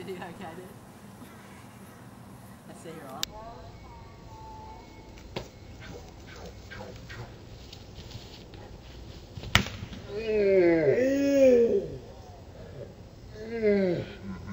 Did you? Okay, I did. I sit here all. Mm. Mm.